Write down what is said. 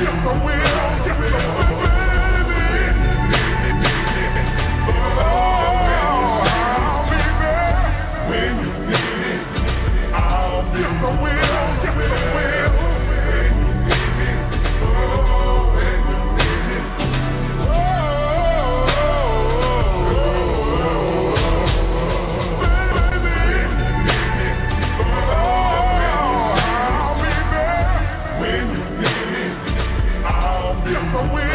in the wind. so.